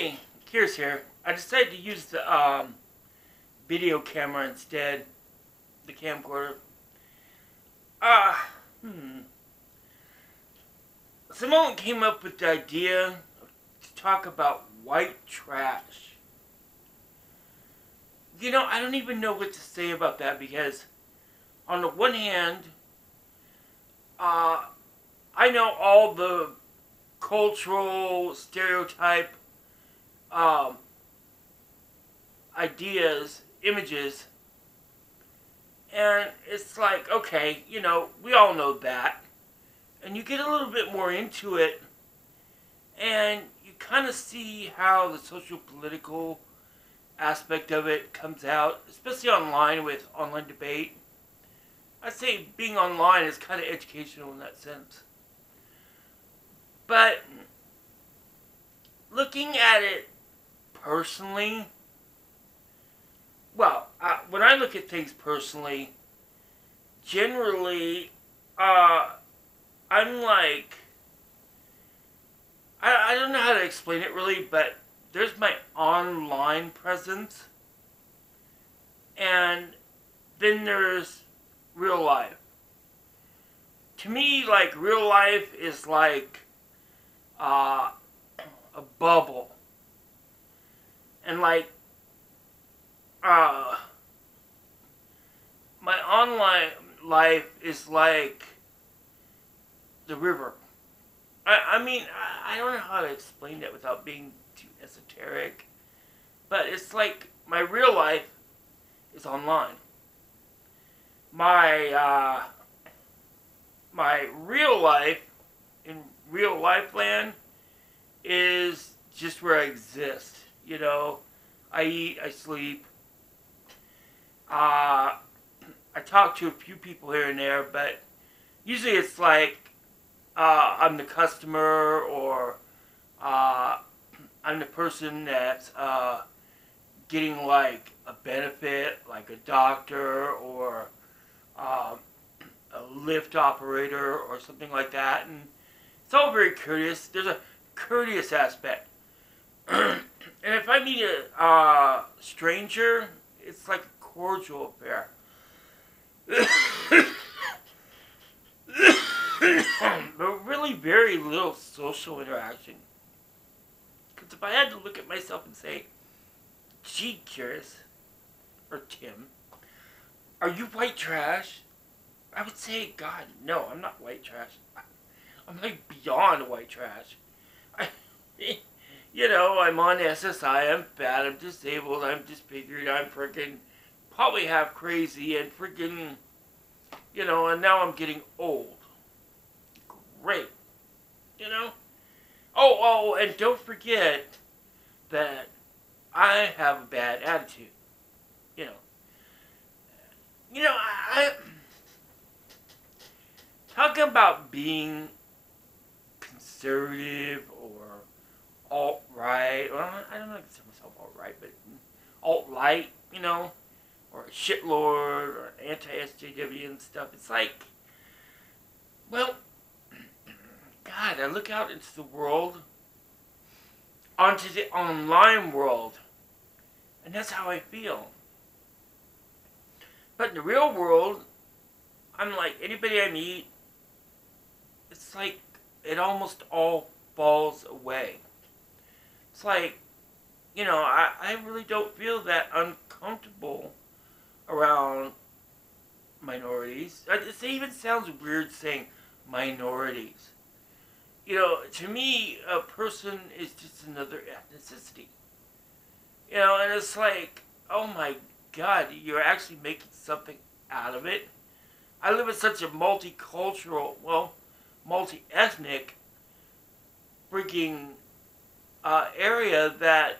Hey, Curas here. I decided to use the um, video camera instead, the camcorder. Ah, uh, hmm. Someone came up with the idea to talk about white trash. You know, I don't even know what to say about that because, on the one hand, uh, I know all the cultural stereotype um, ideas, images, and it's like, okay, you know, we all know that. And you get a little bit more into it, and you kind of see how the social political aspect of it comes out, especially online with online debate. I'd say being online is kind of educational in that sense. But looking at it personally, well, uh, when I look at things personally, generally, uh, I'm like, I, I don't know how to explain it really, but there's my online presence, and then there's real life. To me, like, real life is like uh, a bubble. And, like, uh, my online life is like the river. I, I mean, I, I don't know how to explain that without being too esoteric. But it's like my real life is online. My, uh, my real life in real life land is just where I exist. You know, I eat, I sleep, uh, I talk to a few people here and there, but usually it's like uh, I'm the customer or uh, I'm the person that's uh, getting like a benefit, like a doctor or um, a lift operator or something like that. And it's all very courteous. There's a courteous aspect. and if I meet a uh, stranger, it's like a cordial affair. but really very little social interaction. Because if I had to look at myself and say, gee, Curas, or Tim, are you white trash? I would say, God, no, I'm not white trash. I'm like beyond white trash. I, you know, I'm on SSI, I'm fat, I'm disabled, I'm disfigured, I'm freaking probably half crazy and freaking, you know, and now I'm getting old. Great. You know? Oh, oh, and don't forget that I have a bad attitude. You know. You know, I, I talking about being conservative alt right. Well, I don't know if I consider myself alt right, but alt right. You know, or shitlord or anti-SJW and stuff. It's like, well, God, I look out into the world, onto the online world, and that's how I feel. But in the real world, I'm like anybody I meet, it's like it almost all falls away. It's like, you know, I, I really don't feel that uncomfortable around minorities. It even sounds weird saying minorities. You know, to me, a person is just another ethnicity. You know, and it's like, oh my God, you're actually making something out of it. I live in such a multicultural, well, multi-ethnic freaking uh, area that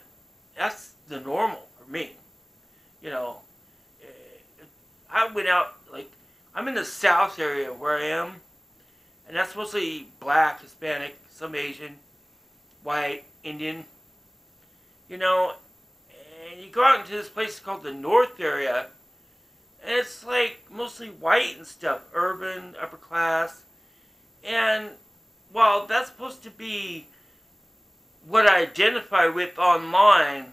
that's the normal for me. You know, I went out like I'm in the South area where I am, and that's mostly black, Hispanic, some Asian, white, Indian. You know, and you go out into this place called the North area, and it's like mostly white and stuff, urban, upper class, and while that's supposed to be what I identify with online,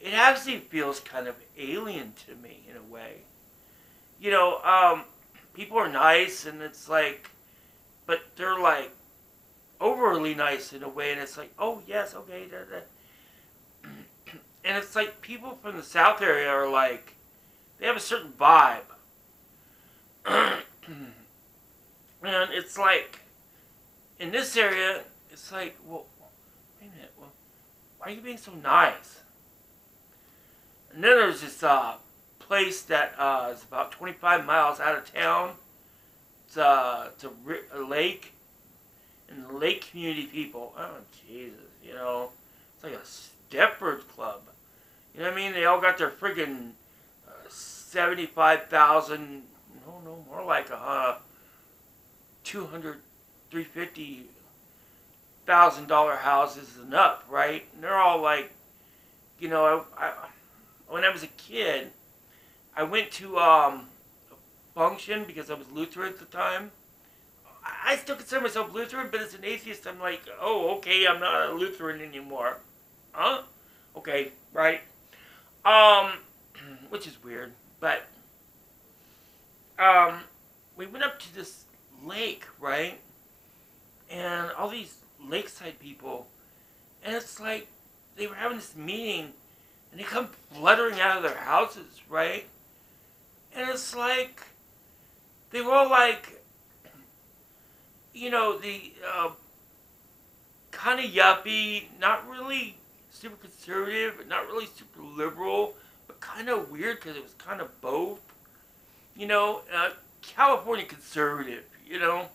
it actually feels kind of alien to me in a way. You know, um, people are nice, and it's like, but they're like overly nice in a way, and it's like, oh yes, okay, da, da. and it's like people from the South area are like, they have a certain vibe, and it's like, in this area, it's like, well, wait a minute, well, why are you being so nice? And then there's this uh, place that uh, is about 25 miles out of town. It's, uh, it's a, a lake, and the lake community people, oh Jesus, you know, it's like a Stepford Club. You know what I mean? They all got their friggin' uh, 75,000, no, no, more like a uh, 200, 350 thousand dollar houses and up, right? And they're all like, you know, I, I, when I was a kid, I went to um, a function because I was Lutheran at the time. I, still consider myself Lutheran, but as an atheist, I'm like, oh, okay, I'm not a Lutheran anymore. Huh? Okay, right. Um, which is weird, but um, we went up to this lake, right? And all these lakeside people, and it's like they were having this meeting, and they come fluttering out of their houses, right? And it's like they were all like, you know, the uh, kind of yuppie, not really super conservative, not really super liberal, but kind of weird because it was kind of both. You know, uh, California conservative, you know?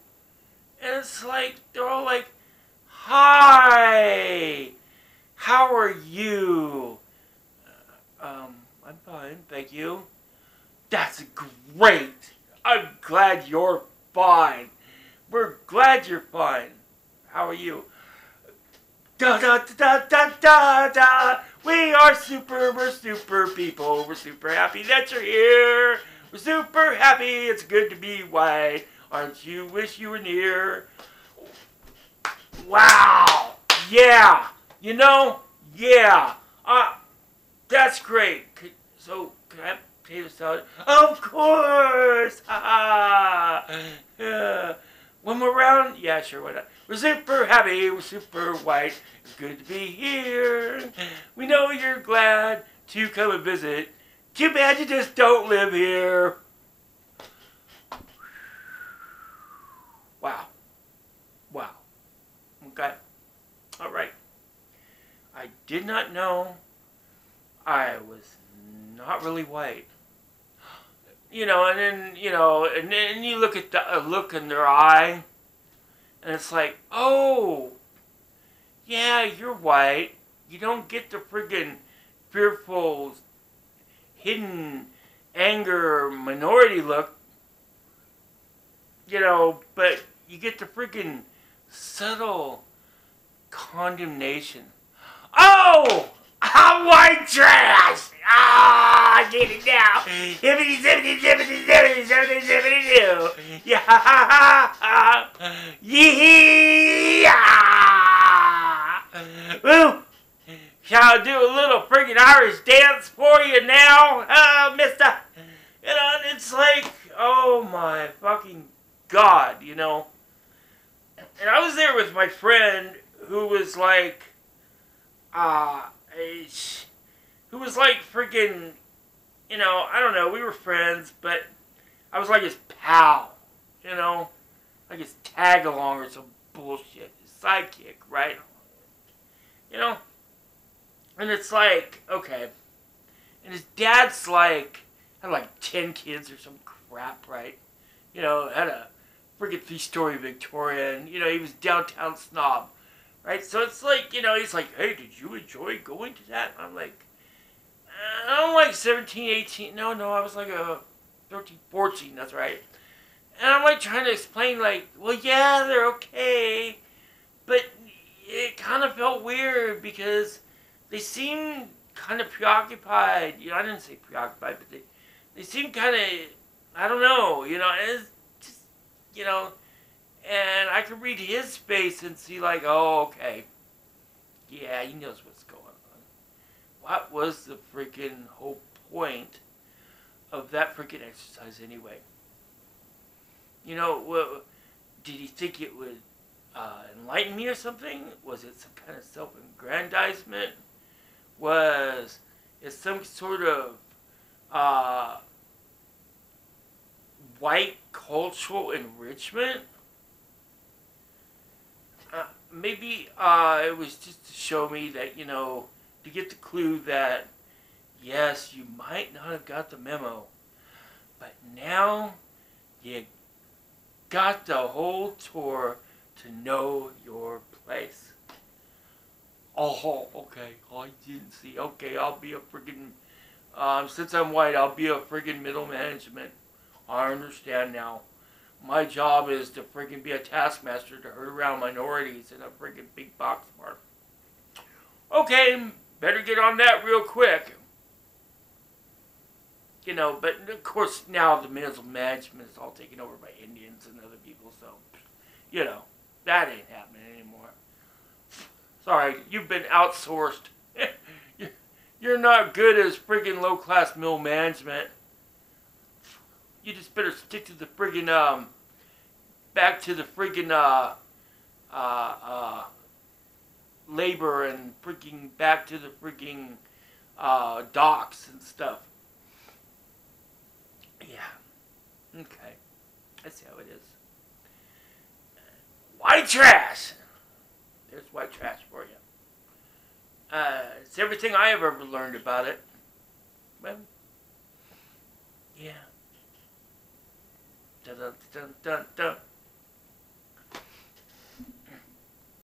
And it's like, they're all like, Hi! How are you? Uh, um, I'm fine, thank you. That's great! I'm glad you're fine. We're glad you're fine. How are you? Da da da da da da da! We are super, we're super people. We're super happy that you're here. We're super happy. It's good to be white. Aren't you wish you were near? Wow. Yeah. You know? Yeah. Uh, that's great. So, can I have potato salad? Of course. yeah. One more round? Yeah, sure, why not? We're super happy, we're super white. It's good to be here. We know you're glad to come and visit. Too bad you just don't live here. Wow. Wow. Okay. All right. I did not know I was not really white. You know, and then, you know, and then you look at the look in their eye, and it's like, oh, yeah, you're white. You don't get the friggin' fearful, hidden anger minority look. You know, but you get the friggin' subtle condemnation. Oh! I'm white trash! Ah, I get it now. Hippity zippity zippity zippity zippity zippity doo. Yeah. Yeah. Woo. Shall I do a little friggin' Irish dance for you now, uh, mister? You know, it's like, oh my fucking god, you know and I was there with my friend who was like, uh, who was like freaking, you know, I don't know, we were friends, but I was like his pal, you know, like his tag along or some bullshit, his sidekick, right? You know? And it's like, okay. And his dad's like, had like 10 kids or some crap, right? You know, had a friggin' three-story Victorian. You know, he was downtown snob, right? So it's like, you know, he's like, hey, did you enjoy going to that? I'm like, uh, I'm like 17, 18. No, no, I was like a 13, 14. That's right. And I'm like trying to explain, like, well, yeah, they're okay, but it kind of felt weird because they seemed kind of preoccupied. You know, I didn't say preoccupied, but they they seemed kind of, I don't know. You know, it's just, you know, and I could read his face and see like, oh, okay, yeah, he knows what's going on. What was the freaking whole point of that freaking exercise anyway? You know, did he think it would uh, enlighten me or something? Was it some kind of self-aggrandizement? Was it some sort of uh, white cultural enrichment? Maybe uh, it was just to show me that, you know, to get the clue that, yes, you might not have got the memo, but now you got the whole tour to know your place. Oh, okay. I didn't see. Okay, I'll be a friggin'. Um, since I'm white, I'll be a friggin' middle management. I understand now. My job is to friggin' be a taskmaster to herd around minorities in a friggin' big box park. Okay, better get on that real quick. You know, but of course now the middle management is all taken over by Indians and other people, so, you know, that ain't happening anymore. Sorry, you've been outsourced. You're not good as friggin' low class mill management. You just better stick to the friggin' um back to the friggin' uh uh uh labor and freaking back to the freaking uh docks and stuff. Yeah. Okay. See how it is. White trash! There's white trash for you. Uh, it's everything I have ever learned about it. Well, yeah. チャラチャン。